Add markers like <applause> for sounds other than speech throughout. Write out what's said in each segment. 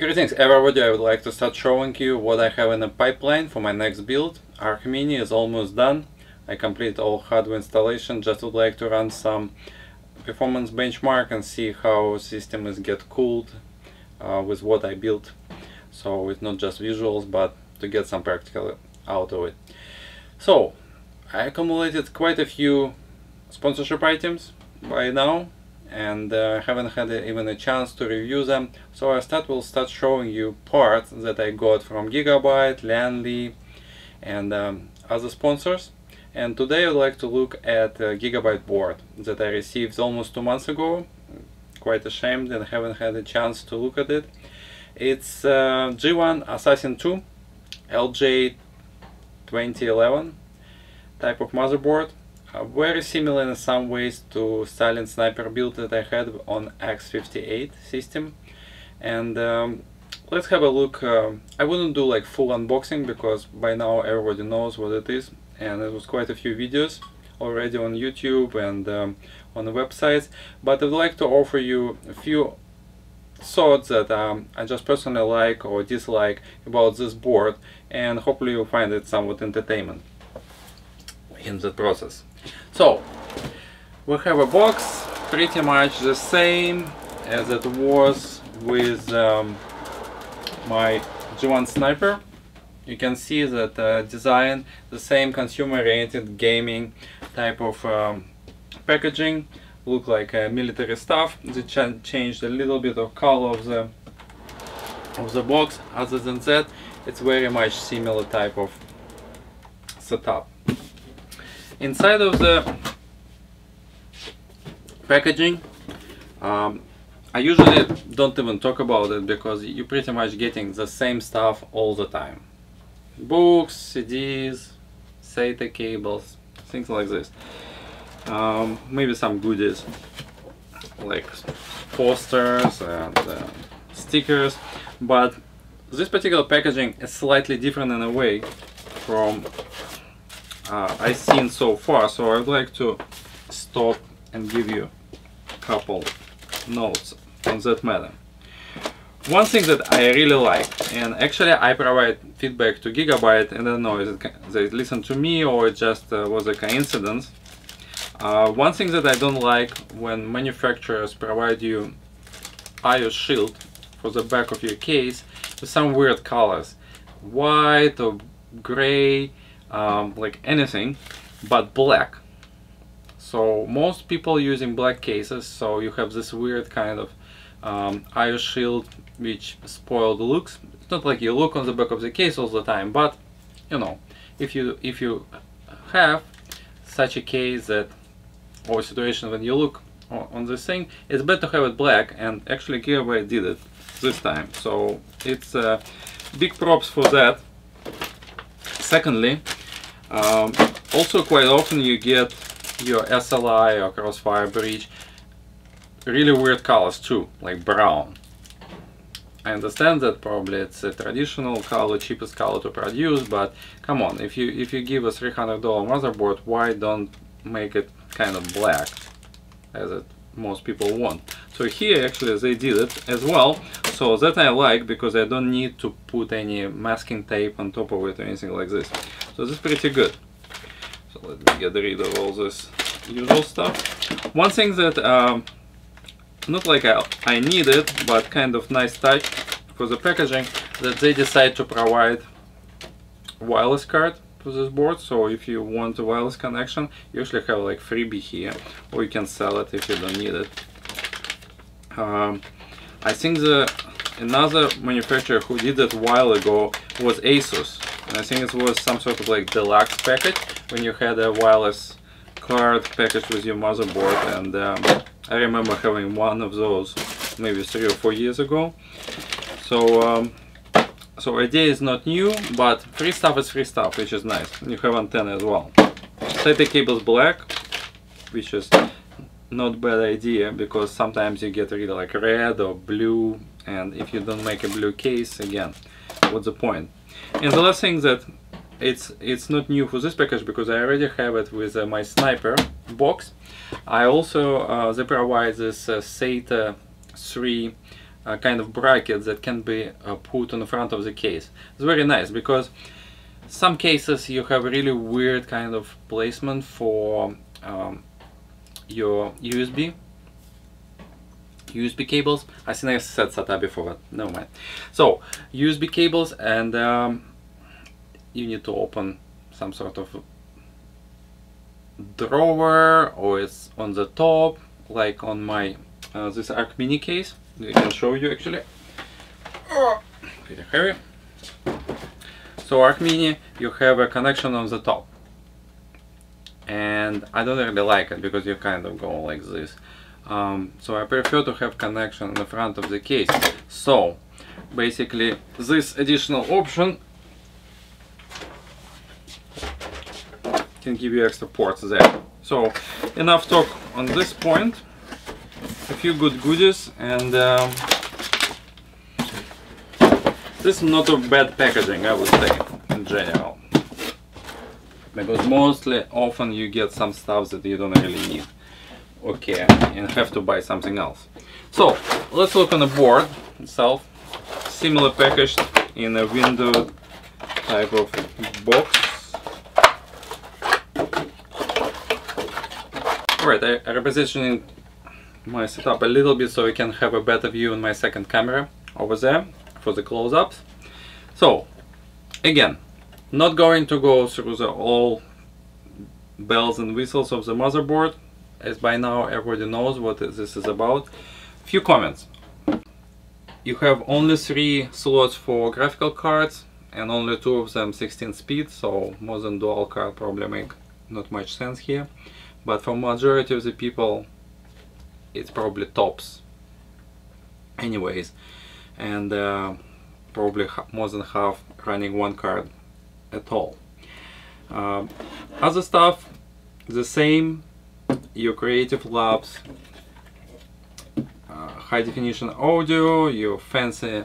Greetings everybody, I would like to start showing you what I have in the pipeline for my next build. Arc Mini is almost done. I completed all hardware installation, just would like to run some performance benchmark and see how system is get cooled uh, with what I built. So it's not just visuals, but to get some practical out of it. So, I accumulated quite a few sponsorship items by now and uh, haven't had even a chance to review them. So I start will start showing you parts that I got from Gigabyte, Lian Li and um, other sponsors. And today I'd like to look at Gigabyte board that I received almost two months ago. Quite ashamed and haven't had a chance to look at it. It's uh, G1 Assassin 2 LGA 2011 type of motherboard very similar in some ways to Silent Sniper build that I had on X58 system. And um, let's have a look uh, I wouldn't do like full unboxing because by now everybody knows what it is. And it was quite a few videos already on YouTube and um, on the websites. But I'd like to offer you a few thoughts that um, I just personally like or dislike about this board. And hopefully you'll find it somewhat entertainment in the process. So, we have a box pretty much the same as it was with um, my G1 Sniper. You can see that uh, design, the same consumer-oriented gaming type of um, packaging, look like uh, military stuff. They ch changed a little bit of color of the of the box. Other than that, it's very much similar type of setup. Inside of the packaging, um, I usually don't even talk about it because you're pretty much getting the same stuff all the time. Books, CDs, SATA cables, things like this. Um, maybe some goodies like posters and uh, stickers, but this particular packaging is slightly different in a way from uh, I've seen so far so I'd like to stop and give you a couple notes on that matter. One thing that I really like, and actually I provide feedback to Gigabyte, and I don't know if they listen to me or it just uh, was a coincidence. Uh, one thing that I don't like when manufacturers provide you IO shield for the back of your case with some weird colors, white or gray um, like anything but black. So most people using black cases so you have this weird kind of um, IO shield which spoiled looks. It's not like you look on the back of the case all the time but you know if you if you have such a case that or situation when you look on this thing it's better to have it black and actually Gigabyte did it this time. So it's uh, big props for that. Secondly um, also quite often you get your SLI or Crossfire Bridge really weird colors too, like brown. I understand that probably it's a traditional color, cheapest color to produce, but come on, if you if you give a $300 motherboard, why don't make it kind of black, as it most people want. So here actually they did it as well, so that I like because I don't need to put any masking tape on top of it or anything like this. So this is pretty good. So let me get rid of all this usual stuff. One thing that um, not like I, I need it, but kind of nice touch for the packaging that they decide to provide wireless card for this board so if you want a wireless connection you usually have like freebie here or you can sell it if you don't need it um, I think the another manufacturer who did it a while ago was Asus. And I think it was some sort of like deluxe package when you had a wireless card package with your motherboard and um, I remember having one of those maybe three or four years ago. So um, so idea is not new, but free stuff is free stuff, which is nice. You have antenna as well. SATA cable is black, which is not bad idea because sometimes you get really like red or blue and if you don't make a blue case again what's the point? and the last thing that it's it's not new for this package because I already have it with uh, my sniper box I also uh, they provide this uh, SATA 3 uh, kind of bracket that can be uh, put on the front of the case. It's very nice because some cases you have really weird kind of placement for um, your USB USB cables. I think I said SATA before, but never mind. So USB cables, and um, you need to open some sort of drawer, or it's on the top, like on my uh, this Arc Mini case. I can show you actually. Pretty heavy. So Arc Mini, you have a connection on the top. And I don't really like it because you kind of go like this. Um, so I prefer to have connection in the front of the case. So basically this additional option can give you extra ports there. So enough talk on this point. A few good goodies and um, this is not a bad packaging I would say in general. Because mostly often you get some stuff that you don't really need okay and have to buy something else. So let's look on the board itself. Similar packaged in a window type of box. Alright I, I repositioning my setup a little bit so I can have a better view on my second camera over there for the close-ups. So again not going to go through the all bells and whistles of the motherboard as by now everybody knows what this is about. Few comments. You have only three slots for graphical cards and only two of them 16 speed, so more than dual card probably make not much sense here. But for majority of the people, it's probably tops anyways. And uh, probably more than half running one card at all. Uh, other stuff, the same your Creative Labs uh, high definition audio, your fancy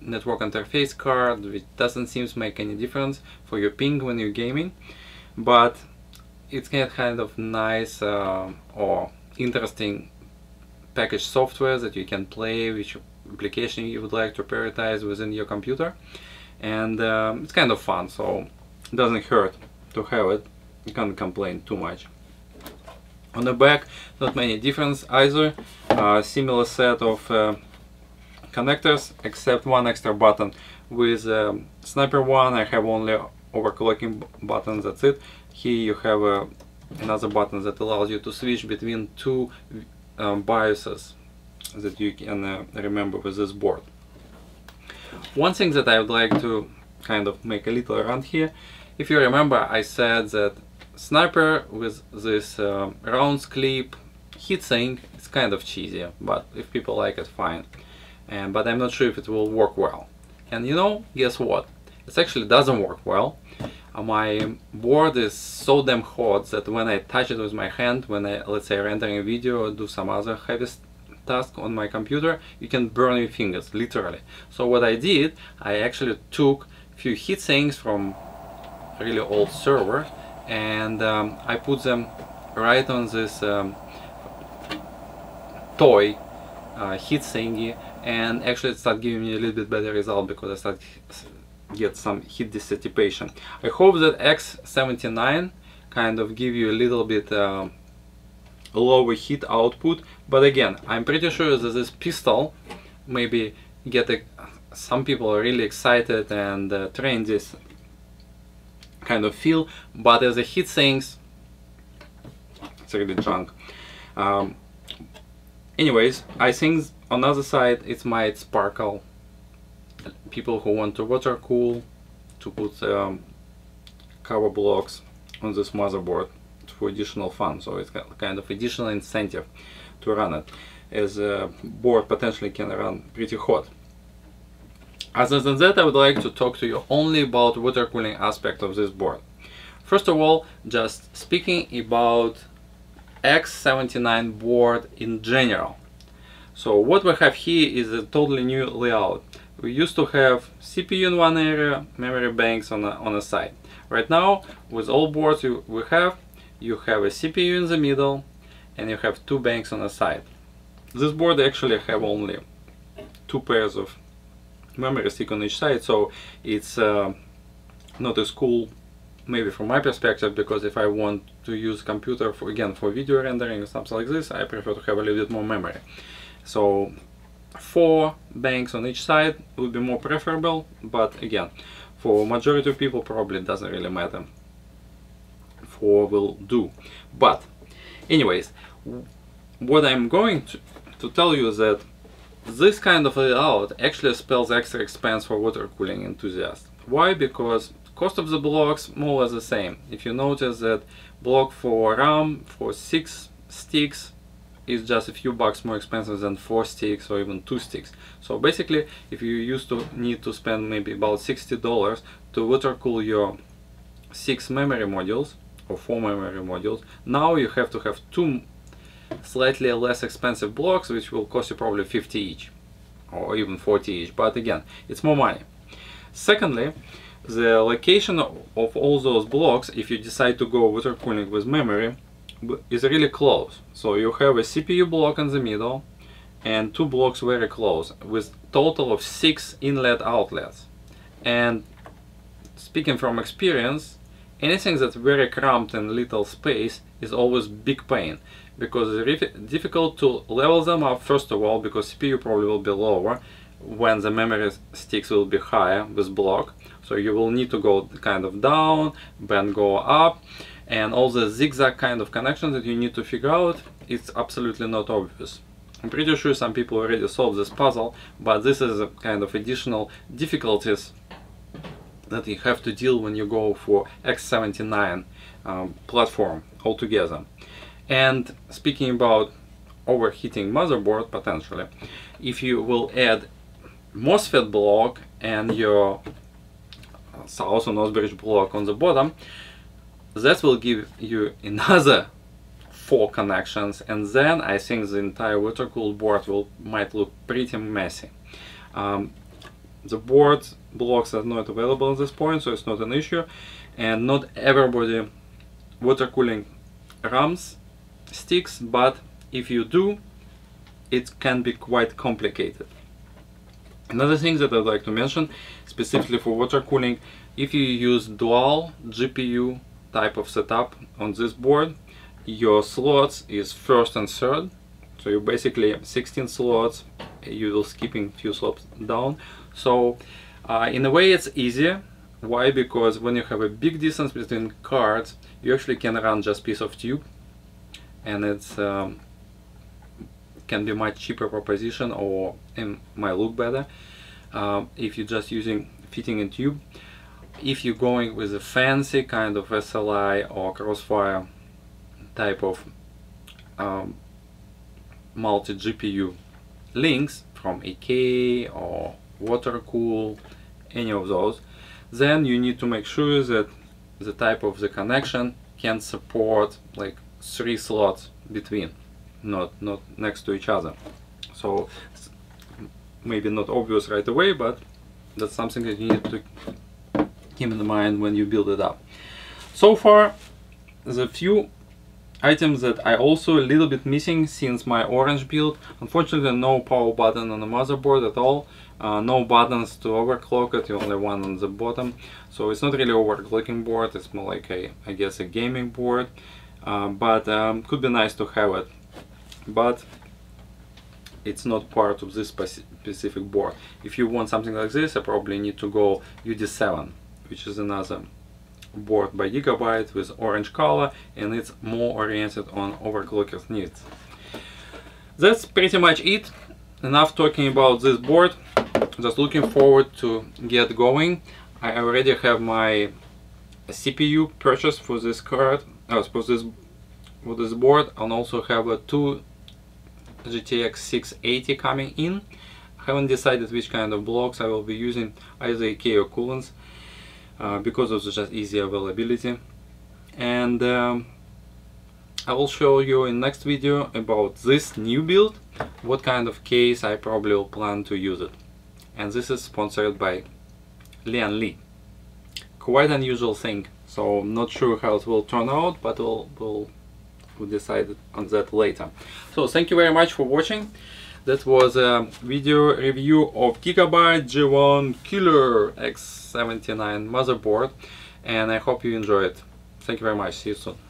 network interface card, which doesn't seem to make any difference for your ping when you're gaming, but it's kind of nice uh, or interesting package software that you can play which application you would like to prioritize within your computer and um, it's kind of fun so it doesn't hurt to have it. You can't complain too much on the back, not many difference either. Uh, similar set of uh, connectors, except one extra button. With um, Sniper one, I have only overclocking button. That's it. Here you have uh, another button that allows you to switch between two um, BIOSes that you can uh, remember with this board. One thing that I would like to kind of make a little around here, if you remember, I said that Sniper with this uh, rounds clip heatsink it's kind of cheesy, but if people like it, fine. And, but I'm not sure if it will work well. And you know, guess what? It actually doesn't work well. Uh, my board is so damn hot that when I touch it with my hand, when I, let's say, rendering a video or do some other heavy task on my computer, you can burn your fingers, literally. So what I did, I actually took few heat sinks from really old server and um, I put them right on this um, toy uh, heat thingy and actually it started giving me a little bit better result because I started get some heat dissipation. I hope that X79 kind of give you a little bit uh, lower heat output but again I'm pretty sure that this pistol maybe get a, some people are really excited and uh, train this kind of feel, but as a heat sinks, it's really junk. Um, anyways, I think on the other side it might sparkle. People who want to water cool to put um, cover blocks on this motherboard for additional fun. So it's kind of additional incentive to run it. As a board potentially can run pretty hot other than that, I would like to talk to you only about water cooling aspect of this board. First of all, just speaking about X79 board in general. So what we have here is a totally new layout. We used to have CPU in one area, memory banks on a, on a side. Right now, with all boards you, we have, you have a CPU in the middle and you have two banks on the side. This board actually have only two pairs of memory stick on each side so it's uh, not as cool maybe from my perspective because if I want to use computer for again for video rendering or something like this I prefer to have a little bit more memory. So four banks on each side would be more preferable but again for majority of people probably it doesn't really matter. Four will do. But anyways what I'm going to, to tell you is that this kind of layout actually spells extra expense for water cooling enthusiasts. Why? Because cost of the blocks more or less the same. If you notice that block for RAM for six sticks is just a few bucks more expensive than four sticks or even two sticks. So basically, if you used to need to spend maybe about $60 to water cool your six memory modules or four memory modules, now you have to have two slightly less expensive blocks, which will cost you probably 50 each or even 40 each. But again, it's more money. Secondly, the location of all those blocks, if you decide to go water cooling with memory, is really close. So you have a CPU block in the middle and two blocks very close with total of six inlet outlets. And speaking from experience, anything that's very cramped and little space is always big pain because it's difficult to level them up first of all because CPU probably will be lower when the memory sticks will be higher with block. So you will need to go kind of down then go up and all the zigzag kind of connections that you need to figure out it's absolutely not obvious. I'm pretty sure some people already solved this puzzle but this is a kind of additional difficulties that you have to deal when you go for X79 um, platform altogether and speaking about overheating motherboard potentially if you will add MOSFET block and your Southbridge block on the bottom that will give you <laughs> another four connections and then I think the entire water cooled board will might look pretty messy. Um, the board blocks are not available at this point so it's not an issue. And not everybody water cooling RAMs sticks but if you do it can be quite complicated. Another thing that I'd like to mention specifically for water cooling if you use dual GPU type of setup on this board your slots is first and third. So you basically have 16 slots you will skipping few slots down so uh, in a way it's easier. Why? Because when you have a big distance between cards you actually can run just piece of tube. And it's um, can be much cheaper proposition or it might look better uh, if you're just using fitting in tube. If you're going with a fancy kind of SLI or Crossfire type of um, multi GPU links from AK or Watercool, any of those, then you need to make sure that the type of the connection can support like three slots between, not not next to each other. So maybe not obvious right away, but that's something that you need to keep in mind when you build it up. So far, the few items that I also a little bit missing since my orange build. Unfortunately, no power button on the motherboard at all. Uh, no buttons to overclock it, only one on the bottom. So it's not really overclocking board, it's more like a, I guess, a gaming board. Uh, but um, could be nice to have it. But it's not part of this specific board. If you want something like this, I probably need to go UD7 which is another board by Gigabyte with orange color and it's more oriented on overclockers needs. That's pretty much it. Enough talking about this board. Just looking forward to get going. I already have my CPU purchased for this card, uh, for this for this board, and also have a two GTX 680 coming in. I haven't decided which kind of blocks I will be using, either AK or Koolance. Uh, because of the just easy availability and um, I will show you in next video about this new build what kind of case I probably will plan to use it and this is sponsored by Lian Li quite unusual thing so I'm not sure how it will turn out but we'll, we'll, we'll decide on that later so thank you very much for watching that was a video review of Gigabyte G1 Killer X79 motherboard and I hope you enjoyed. it. Thank you very much. See you soon.